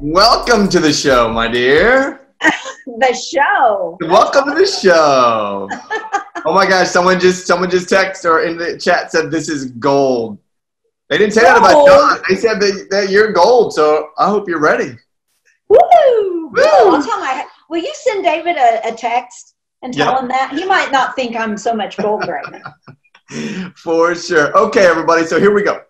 Welcome to the show, my dear. the show. Welcome to the show. oh my gosh, someone just someone just texted or in the chat said this is gold. They didn't say that about Gold. John. They said that, that you're gold, so I hope you're ready. Woo! Woo! Woo! I'll tell my. Will you send David a, a text and tell Yep. him that he might not think I'm so much gold right now. For sure. Okay, everybody. So here we go.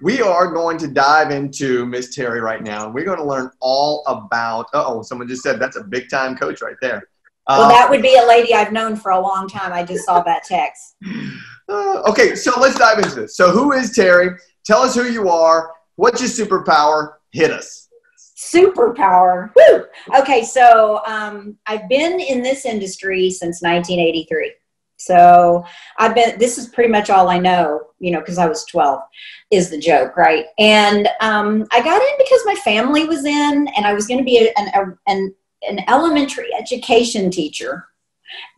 We are going to dive into Miss Terri right now, and we're going to learn all about. Uh oh, someone just said that's a big time coach right there. Well, Uh, that would be a lady I've known for a long time. I just saw that text. uh, okay, so let's dive into this. So, who is Terri? Tell us who you are. What's your superpower? Hit us. Superpower. Woo! Okay, so um, I've been in this industry since 1983. So I've been. This is pretty much all I know. You know, because I was 12, is the joke, right? And um, I got in because my family was in, and I was going to be an, a, an an elementary education teacher,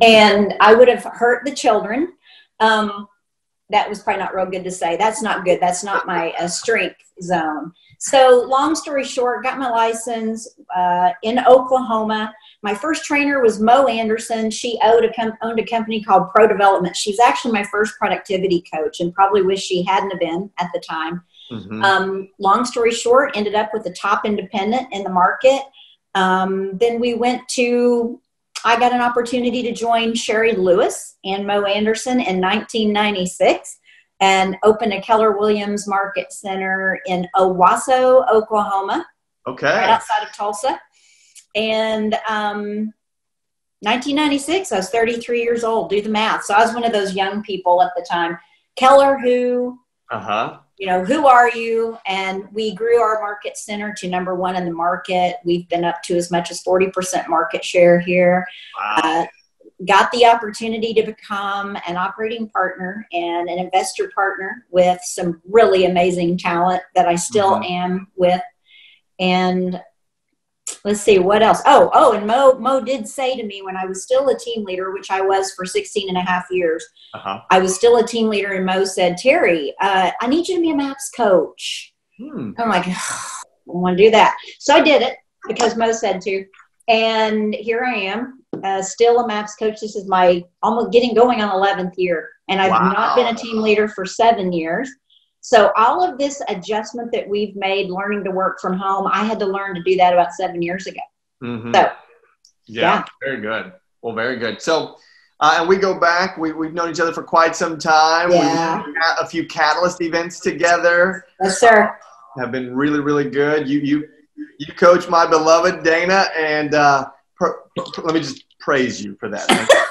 and I would have hurt the children. Um, that was probably not real good to say. That's not good. That's not my uh, strength zone. So, long story short, got my license uh, in Oklahoma. My first trainer was Mo Anderson. She owned a, com- owned a company called Pro Development. She's actually my first productivity coach, and probably wish she hadn't have been at the time. Mhm. Um, long story short, ended up with the top independent in the market. Um, then we went to, I got an opportunity to join Sherry Lewis and Mo Anderson in 1996 and opened a Keller Williams Market Center in Owasso, Oklahoma, Okay. right outside of Tulsa. And um, 1996, I was 33 years old. Do the math. So I was one of those young people at the time. Keller, who Uh huh. You know, who are you? And we grew our market center to number one in the market. We've been up to as much as 40% market share here. Wow. Uh, got the opportunity to become an operating partner and an investor partner with some really amazing talent that I still Mhm. am with. And let's see what else. Oh, oh, and Mo, Mo did say to me when I was still a team leader, which I was for 16 and a half years, Uh huh. I was still a team leader, and Mo said, Terri, uh, I need you to be a MAPS coach. Hmm. I'm like, I want to do that. So I did it because Mo said to. And here I am, uh, still a MAPS coach. This is my almost getting going on 11th year. And I've Wow. not been a team leader for seven years. So all of this adjustment that we've made, learning to work from home, I had to learn to do that about seven years ago. Mhm. So Yeah, Yeah. very good. Well, very good. So, uh, and we go back. We, we've known each other for quite some time. Yeah. We've had a few Catalyst events together. yes, sir. Have been really, really good. You, you, you coach my beloved Dana, and uh, per, per- let me just praise you for that.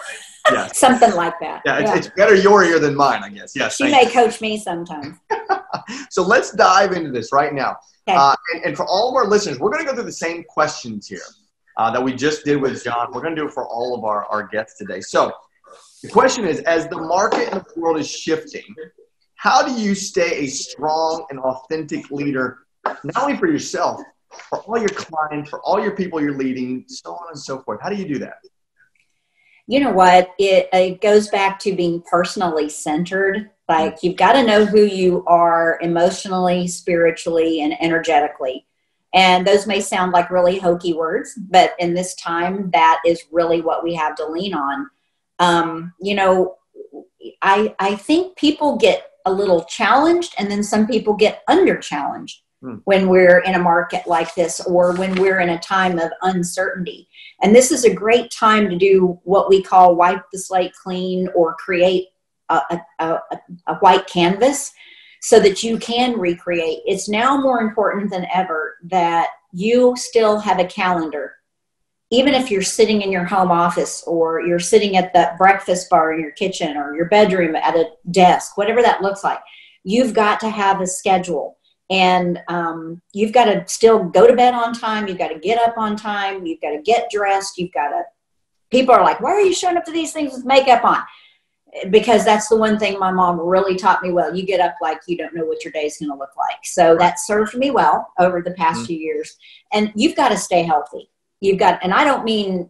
yeah, Something like that. yeah, it's, Yeah. it's better your ear than mine, I guess. Yes. She may you. coach me sometimes. So let's dive into this right now. Okay. Uh, and, and for all of our listeners, we're going to go through the same questions here uh, that we just did with John. We're going to do it for all of our, our guests today. So the question is as the market and the world is shifting, how do you stay a strong and authentic leader, not only for yourself, for all your clients, for all your people you're leading, so on and so forth? How do you do that? You know what? It, it goes back to being personally centered. Like you've got to know who you are emotionally spiritually and energetically. And those may sound like really hokey words but in this time that is really what we have to lean on. Um, you know i i think people get a little challenged and then some people get under challenged Hmm. when we're in a market like this or when we're in a time of uncertainty and this is a great time to do what we call wipe the slate clean or create a, a, a, a white canvas so that you can recreate. It's now more important than ever that you still have a calendar. Even if you're sitting in your home office or you're sitting at the breakfast bar in your kitchen or your bedroom at a desk, whatever that looks like, you've got to have a schedule and um, you've got to still go to bed on time you've got to get up on time you've got to get dressed you've got to people are like why are you showing up to these things with makeup on? Because that's the one thing my mom really taught me well you get up like you don't know what your day's going to look like. So that served me well over the past Mhm. few years. And you've got to stay healthy. You've got and i don't mean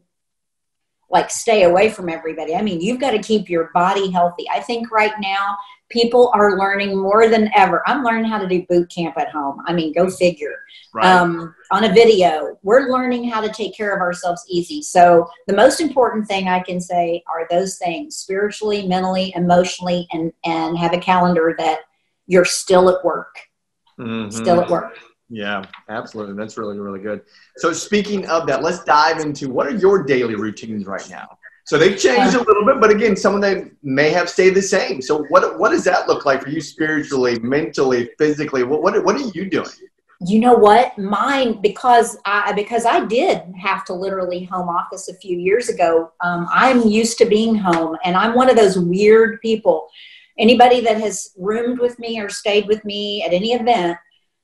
like stay away from everybody. I mean you've got to keep your body healthy. I think right now people are learning more than ever. I'm learning how to do boot camp at home. I mean, go figure. Right. Um, on a video, we're learning how to take care of ourselves easy. So the most important thing I can say are those things: spiritually, mentally, emotionally, and and have a calendar that you're still at work. Mm-hmm. Still at work. Yeah, absolutely. That's really, really good. So, speaking of that, let's dive into what are your daily routines right now? So they've changed a little bit, but again, some of them may have stayed the same. So what what does that look like for you spiritually, mentally, physically? What what, what are you doing? You know what? Mine because I because I did have to literally home office a few years ago. Um, I'm used to being home, and I'm one of those weird people. Anybody that has roomed with me or stayed with me at any event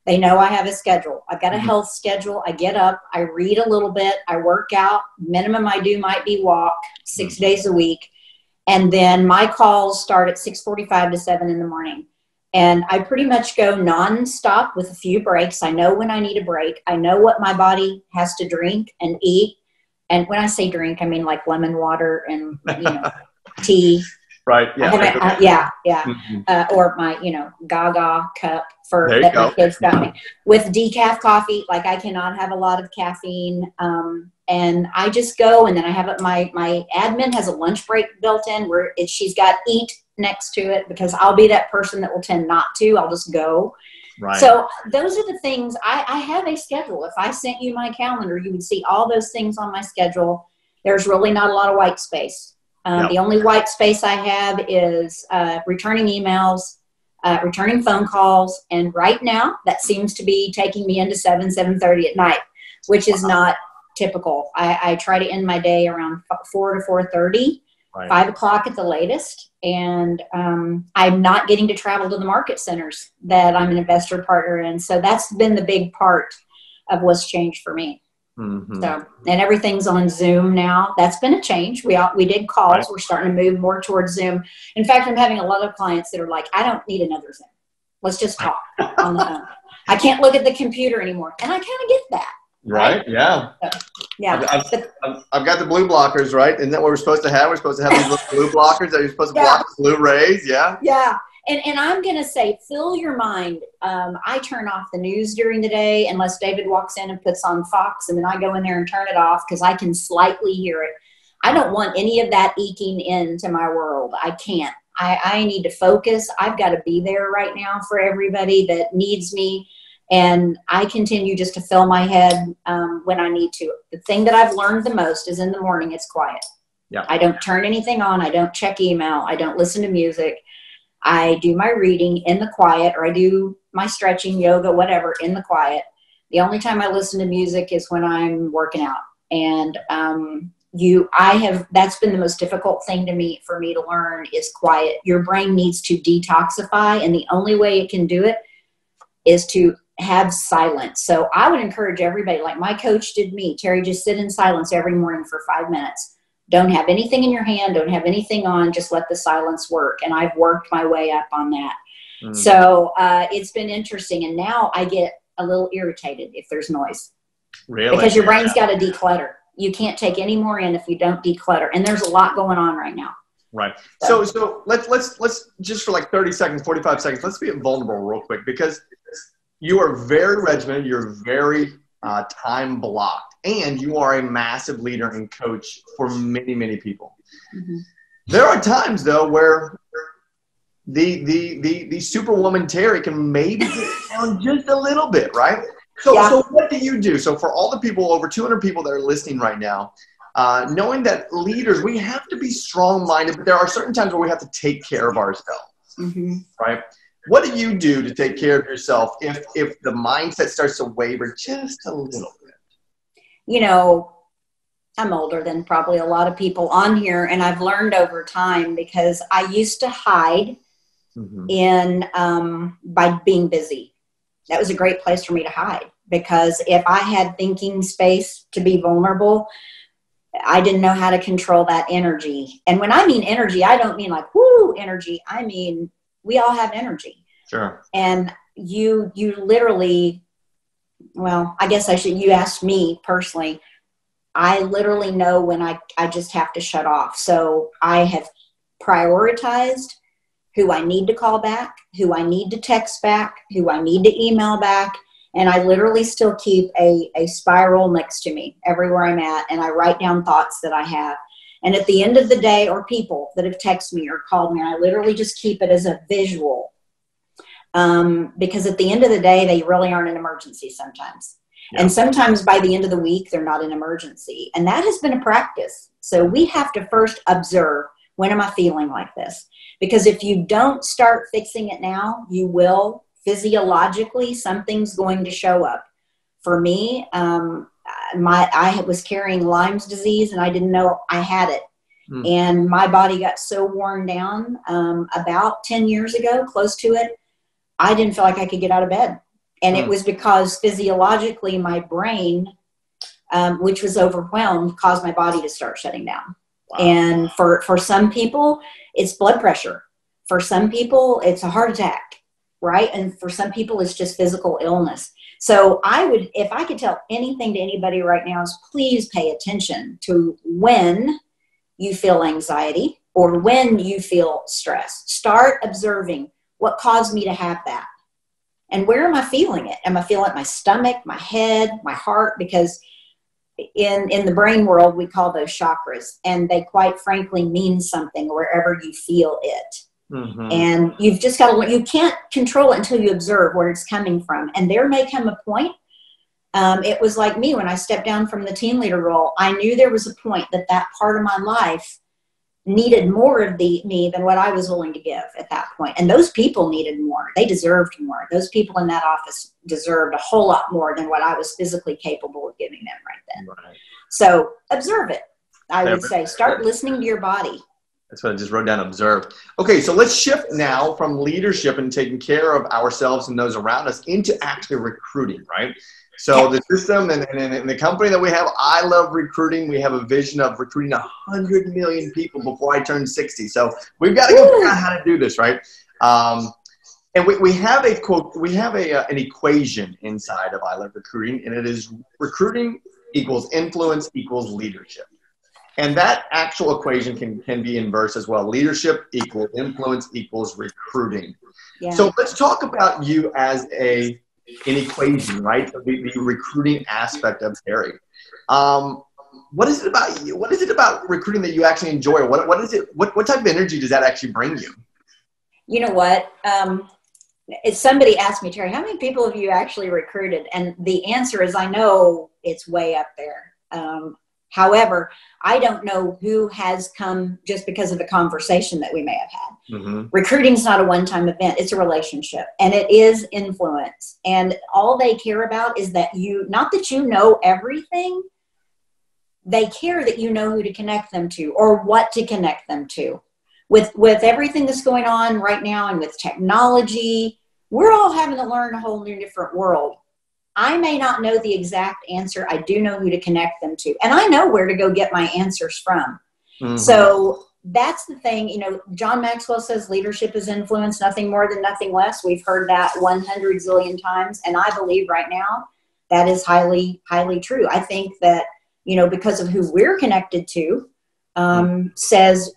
they know I have a schedule. I've got a mm-hmm. health schedule. I get up, I read a little bit, I work out. Minimum I do might be walk 6 mm-hmm. days a week. And then my calls start at 6:45 to 7 in the morning. And I pretty much go nonstop with a few breaks. I know when I need a break. I know what my body has to drink and eat. And when I say drink, I mean like lemon water and you know, tea right? Yeah, uh, yeah, yeah. Mm-hmm. Uh, or my, you know, Gaga cup for that go. my kids got me with decaf coffee. Like I cannot have a lot of caffeine, um, and I just go and then I have it. My my admin has a lunch break built in where it, she's got eat next to it because I'll be that person that will tend not to. I'll just go. Right. So those are the things I, I have a schedule. If I sent you my calendar, you would see all those things on my schedule. There's really not a lot of white space um, yep. The only white space I have is uh, returning emails, uh, returning phone calls, and right now that seems to be taking me into seven seven thirty at night, which is not typical. I, I try to end my day around four to four thirty, right. five o'clock at the latest, and um, I'm not getting to travel to the market centers that I'm an investor partner in. So that's been the big part of what's changed for me. Mm-hmm. So, and everything's on Zoom now. That's been a change. We all, we did calls. Right. We're starting to move more towards Zoom. In fact, I'm having a lot of clients that are like, I don't need another Zoom. Let's just talk on the phone. I can't look at the computer anymore, and I kind of get that. Right? right? Yeah. So, yeah. I've, I've, I've, got the blue blockers, right? Isn't that what we're supposed to have? We're supposed to have these blue blockers that you're supposed to yeah. block blue rays. Yeah. Yeah and, and I'm going to say, fill your mind. Um, I turn off the news during the day unless David walks in and puts on Fox, and then I go in there and turn it off because I can slightly hear it. I don't want any of that eking into my world. I can't. I, I need to focus. I've got to be there right now for everybody that needs me. And I continue just to fill my head um, when I need to. The thing that I've learned the most is in the morning, it's quiet. Yeah. I don't turn anything on. I don't check email. I don't listen to music. I do my reading in the quiet, or I do my stretching, yoga, whatever, in the quiet. The only time I listen to music is when I'm working out. And um, you, I have, that's been the most difficult thing to me for me to learn is quiet. Your brain needs to detoxify, and the only way it can do it is to have silence. So I would encourage everybody, like my coach did me, Terri, just sit in silence every morning for five minutes don't have anything in your hand don't have anything on just let the silence work. And i've worked my way up on that. Mm. so uh, it's been interesting. And now i get a little irritated if there's noise. Really? Because your brain's got to declutter. You can't take any more in if you don't declutter. And there's a lot going on right now. Right. So. So let's let's let's just for like 30 seconds 45 seconds let's be vulnerable real quick because you are very regimented you're very uh, time blocked and you are a massive leader and coach for many, many people. Mm-hmm. There are times though where the the the the superwoman Terri can maybe get down just a little bit, right? So yeah. so what do you do? So for all the people, over 200 people that are listening right now, uh, knowing that leaders, we have to be strong-minded, but there are certain times where we have to take care of ourselves, mm-hmm. right? What do you do to take care of yourself if if the mindset starts to waver just a little bit? You know, I'm older than probably a lot of people on here, and I've learned over time because I used to hide mm-hmm. in um, by being busy. That was a great place for me to hide because if I had thinking space to be vulnerable, I didn't know how to control that energy. And when I mean energy, I don't mean like whoo energy. I mean we all have energy. Sure. And you you literally well, I guess I should, you asked me personally. I literally know when I, I just have to shut off. So I have prioritized who I need to call back, who I need to text back, who I need to email back. And I literally still keep a, a spiral next to me everywhere I'm at, and I write down thoughts that I have. And at the end of the day, or people that have texted me or called me, I literally just keep it as a visual. Um, because at the end of the day, they really aren't an emergency sometimes. Yeah. And sometimes by the end of the week, they're not an emergency. And that has been a practice. So we have to first observe when am I feeling like this? Because if you don't start fixing it now, you will physiologically, something's going to show up. For me, um, my I was carrying Lyme's disease and I didn't know I had it. Mm. And my body got so worn down um, about 10 years ago, close to it, I didn't feel like I could get out of bed. And it hmm. was because physiologically, my brain, um, which was overwhelmed, caused my body to start shutting down. Wow. And for, for some people, it's blood pressure. For some people, it's a heart attack, right? And for some people, it's just physical illness. So I would, if I could tell anything to anybody right now, is please pay attention to when you feel anxiety or when you feel stress. Start observing what caused me to have that. And where am I feeling it? Am I feeling it my stomach, my head, my heart? Because in in the brain world we call those chakras and they quite frankly mean something wherever you feel it mm-hmm. and you've just got to you can't control it until you observe where it's coming from and there may come a point um, it was like me when i stepped down from the team leader role i knew there was a point that that part of my life needed more of the me than what I was willing to give at that point. And those people needed more. They deserved more. Those people in that office deserved a whole lot more than what I was physically capable of giving them right then. Right. So observe it. I would say start listening to your body. That's what I just wrote down. Observe. Okay, so let's shift now from leadership and taking care of ourselves and those around us into actually recruiting, right? So the system and, and, and, the company that we have, I love recruiting. We have a vision of recruiting 100 million people before I turn 60. So we've got to go figure out how to do this, right? Um, and we, we have a quote, we have a, uh, an equation inside of I love recruiting, and it is recruiting equals influence equals leadership. And that actual equation can, can be inverse as well. Leadership equals influence equals recruiting. Yeah. So let's talk about you as a an equation, right? The, the recruiting aspect of Terri. Um, what is it about you? What is it about recruiting that you actually enjoy? What, what is it? What, what type of energy does that actually bring you? You know what? Um, somebody asked me, Terri, how many people have you actually recruited? And the answer is, I know it's way up there. Um, However, I don't know who has come just because of the conversation that we may have had. Mm-hmm. Recruiting is not a one time event, it's a relationship and it is influence. And all they care about is that you, not that you know everything, they care that you know who to connect them to or what to connect them to. With, with everything that's going on right now and with technology, we're all having to learn a whole new different world I may not know the exact answer. I do know who to connect them to. And I know where to go get my answers from. Mm-hmm. So that's the thing. You know, John Maxwell says leadership is influence, nothing more than nothing less. We've heard that 100 zillion times. And I believe right now that is highly, highly true. I think that, you know, because of who we're connected to, um, mm-hmm. says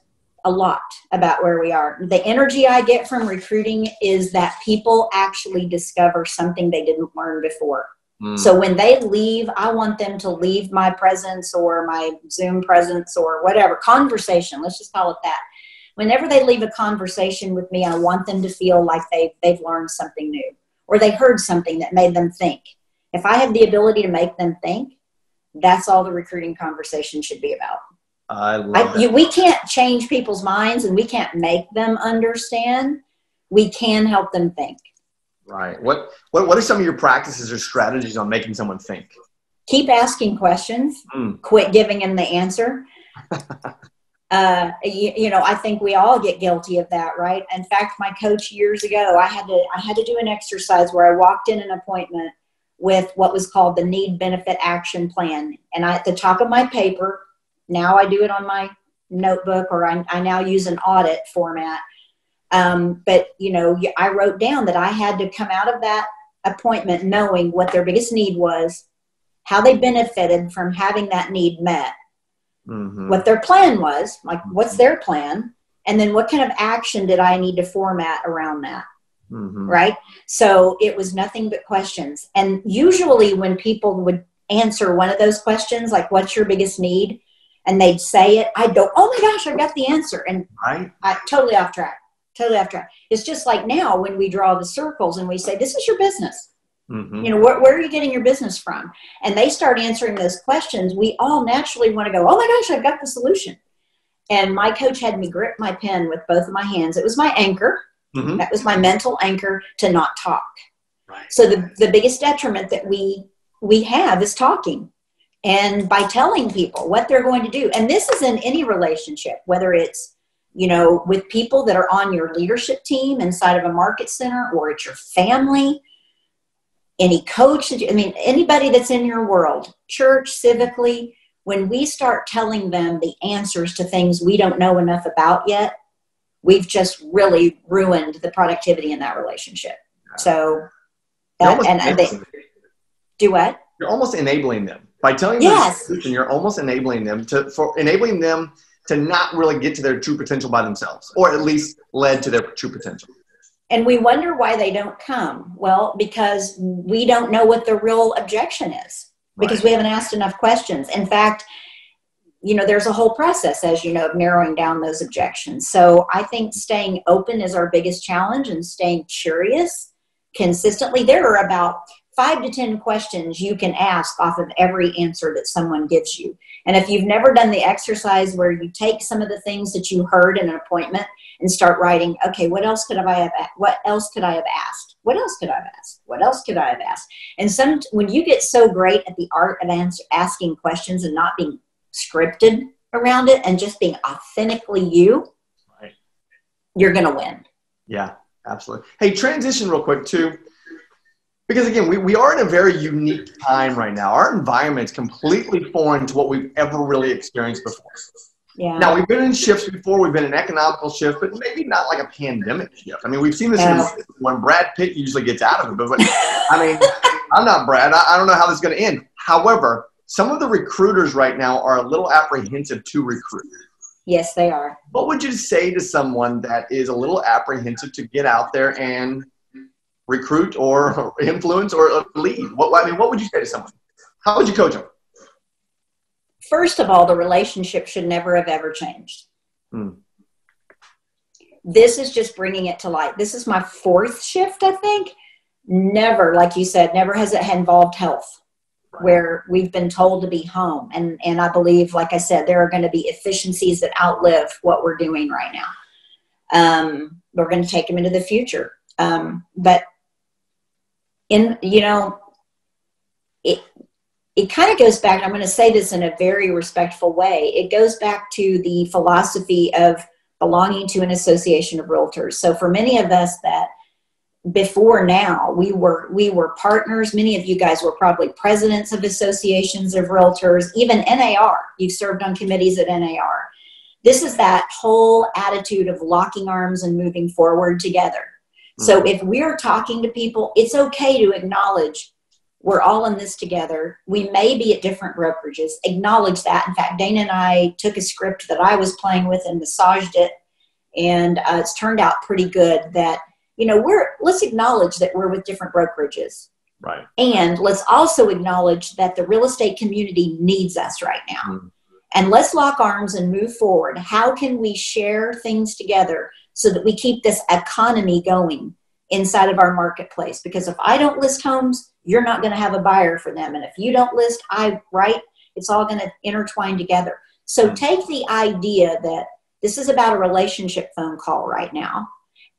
a lot about where we are. The energy I get from recruiting is that people actually discover something they didn't learn before. Mm. So when they leave, I want them to leave my presence or my Zoom presence or whatever conversation. Let's just call it that. Whenever they leave a conversation with me, I want them to feel like they've, they've learned something new or they heard something that made them think. If I have the ability to make them think, that's all the recruiting conversation should be about. I love I, you, we can't change people's minds and we can't make them understand. We can help them think. Right. What, what, what are some of your practices or strategies on making someone think? Keep asking questions. Mm. Quit giving them the answer. uh, you, you, know, I think we all get guilty of that, right? In fact, my coach years ago, I had to I had to do an exercise where I walked in an appointment with what was called the need benefit action plan, and I, at the top of my paper, now I do it on my notebook or I, I now use an audit format. Um, but, you know, I wrote down that I had to come out of that appointment knowing what their biggest need was, how they benefited from having that need met, mm-hmm. what their plan was, like what's their plan, And then what kind of action did I need to format around that? Mm-hmm. Right. So it was nothing but questions. And usually when people would answer one of those questions, like, what's your biggest need? And they'd say it, I'd go, oh my gosh, I got the answer. And Right. I totally off track. Totally off track. It's just like now when we draw the circles and we say, this is your business. Mm-hmm. You know, where, where are you getting your business from? And they start answering those questions. We all naturally want to go, oh my gosh, I've got the solution. And my coach had me grip my pen with both of my hands. It was my anchor. Mhm. That was my mental anchor to not talk. Right. So the, the biggest detriment that we we have is talking. And by telling people what they're going to do, and this is in any relationship, whether it's you know with people that are on your leadership team inside of a market center or it's your family, any coach, that I mean anybody that's in your world, church, civically, when we start telling them the answers to things we don't know enough about yet, we've just really ruined the productivity in that relationship. So and, and they do what? You're almost enabling them by telling them Yes. the solution. You're almost enabling them to for enabling them to not really get to their true potential by themselves, or at least led to their true potential. And we wonder why they don't come. Well, because we don't know what the real objection is because Right. we haven't asked enough questions. In fact, you know, there's a whole process, as you know, of narrowing down those objections. So I think staying open is our biggest challenge and staying curious consistently. There are about five to 10 questions you can ask off of every answer that someone gives you. And if you've never done the exercise where you take some of the things that you heard in an appointment and start writing, okay, what else could I have, what else could I have asked? What else could I have asked? What else could I have asked? And some, when you get so great at the art of answer, asking questions and not being scripted around it and just being authentically you, Right. you're going to win. Yeah, absolutely. Hey, transition real quick too, because again, we, we are in a very unique time right now. Our environment is completely foreign to what we've ever really experienced before. Yeah. Now we've been in shifts before. We've been in economical shift, but maybe not like a pandemic shift. I mean, we've seen this in- No. when Brad Pitt usually gets out of it. But, but I mean, I'm not Brad. I, I don't know how this is going to end. However, some of the recruiters right now are a little apprehensive to recruit. yes, they are. What would you say to someone that is a little apprehensive to get out there and recruit or influence or lead? What I mean, what would you say to someone? How would you coach them? First of all, the relationship should never have ever changed. Hmm. This is just bringing it to light. This is my fourth shift, I think. Never, like you said, never has it involved health where we've been told to be home. And, and I believe, like I said, there are going to be efficiencies that outlive what we're doing right now. Um, we're going to take them into the future. Um, but in, you know, it, it kind of goes back, I'm going to say this in a very respectful way. It goes back to the philosophy of belonging to an association of realtors. So for many of us that before now we were we were partners many of you guys were probably presidents of associations of realtors even nar you've served on committees at nar this is that whole attitude of locking arms and moving forward together so if we're talking to people it's okay to acknowledge we're all in this together. We may be at different brokerages. Acknowledge that. In fact dana and i took a script that i was playing with and massaged it. And uh, it's turned out pretty good that you know we're let's acknowledge that we're with different brokerages. Right. and let's also acknowledge that the real estate community needs us right now. Mhm. and let's lock arms and move forward. How can we share things together so that we keep this economy going inside of our marketplace because if i don't list homes you're not going to have a buyer for them and if you don't list i right it's all going to intertwine together so Mhm. take the idea that this is about a relationship phone call right now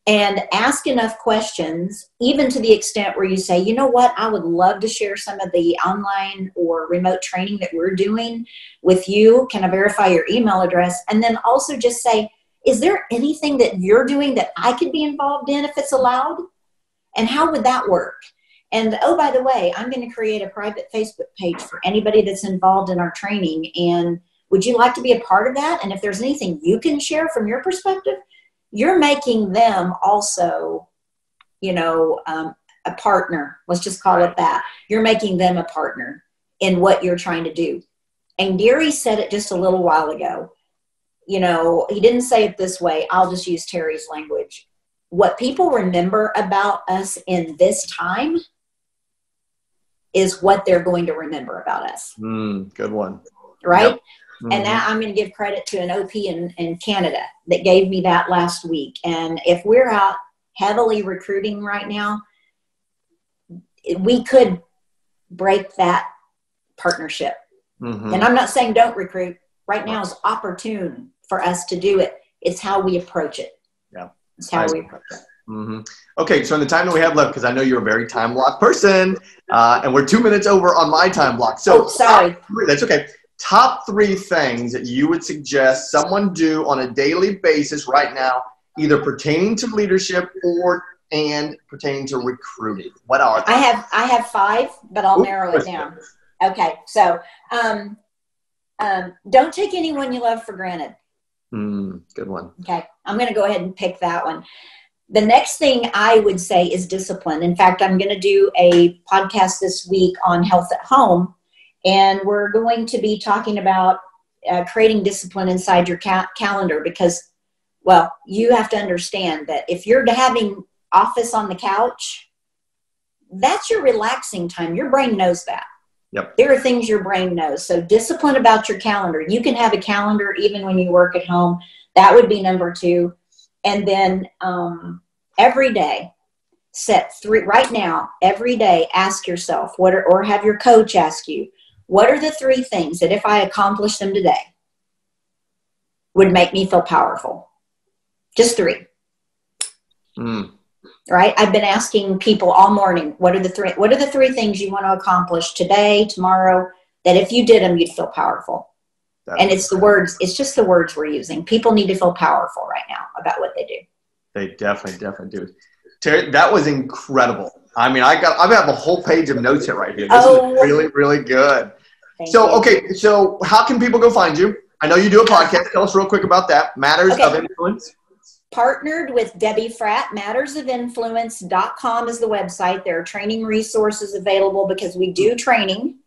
and ask enough questions, even to the extent where you say, you know what, I would love to share some of the online or remote training that we're doing with you. Can I verify your email address? And then also just say, is there anything that you're doing that I could be involved in if it's allowed? And how would that work? And oh, by the way, I'm going to create a private Facebook page for anybody that's involved in our training. And would you like to be a part of that? And if there's anything you can share from your perspective, you're making them also, you know, um, a partner. Let's just call it that. You're making them a partner in what you're trying to do. And Gary said it just a little while ago. You know, he didn't say it this way. I'll just use Terri's language. What people remember about us in this time is what they're going to remember about us. Mm, good one. Right? Yep. Mm-hmm. And that I'm going to give credit to an OP in, in Canada that gave me that last week. And if we're out heavily recruiting right now, we could break that partnership. Mm-hmm. And I'm not saying don't recruit. Right now is opportune for us to do it. It's how we approach it. Yeah. It's how we approach it. Mm-hmm. Okay, so in the time that we have left, because I know you're a very time block person, uh, and we're two minutes over on my time block. So oh, sorry, that's okay. Top three things that you would suggest someone do on a daily basis right now, either pertaining to leadership or and pertaining to recruiting. What are they? I have I have five, but I'll Ooh, narrow it down. Okay, so um, um, don't take anyone you love for granted. Mm, good one. Okay, I'm going to go ahead and pick that one. The next thing I would say is discipline. In fact, I'm going to do a podcast this week on health at home, and we're going to be talking about uh, creating discipline inside your ca- calendar because, well, you have to understand that if you're having office on the couch, that's your relaxing time. Your brain knows that. Yep. There are things your brain knows. So discipline about your calendar. You can have a calendar even when you work at home. That would be number two. And then um, every day, set three right now. Every day, ask yourself what, are, or have your coach ask you, what are the three things that if I accomplish them today would make me feel powerful? Just three. Mm right? I've been asking people all morning what are the three what are the three things you want to accomplish today tomorrow that if you did them you'd feel powerful? And it's the words it's just the words we're using. People need to feel powerful right now about what they do. They definitely definitely do. Terri that was incredible. I mean i got i have a whole page of notes here right here. This oh, is really really good. So you. okay so how can people go find you? I know you do a podcast. Tell us real quick about that. Matters okay. of influence partnered with Debbie Fratt. Mattersofinfluence.com is the website. There are training resources available because we do training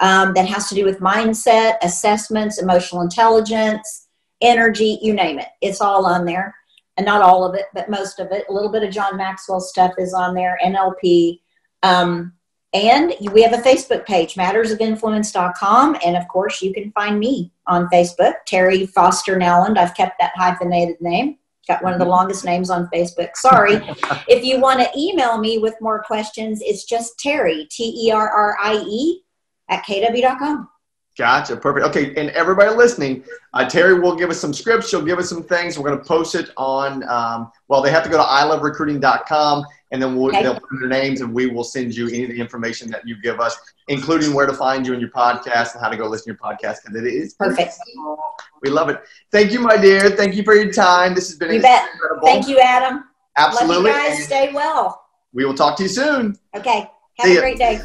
um, that has to do with mindset, assessments, emotional intelligence, energy, you name it. It's all on there. And not all of it, but most of it. A little bit of John Maxwell stuff is on there, NLP. Um, and we have a Facebook page, mattersofinfluence.com. And of course, you can find me on Facebook, Terri Foster Nowland. I've kept that hyphenated name. Got one of the mm-hmm. longest names on Facebook. Sorry. if you want to email me with more questions, it's just Terrie, T E R R I E, at kw.com. Gotcha. Perfect. Okay. And everybody listening, uh, Terri will give us some scripts. She'll give us some things. We're going to post it on, um, well, they have to go to iloverecruiting.com and then we'll, okay. they'll put their names and we will send you any of the information that you give us, including where to find you in your podcast and how to go listen to your podcast because it is perfect. We love it. Thank you, my dear. Thank you for your time. This has been you incredible. Bet. Thank you, Adam. Absolutely. Love you guys. Stay well. We will talk to you soon. Okay. Have See a great day.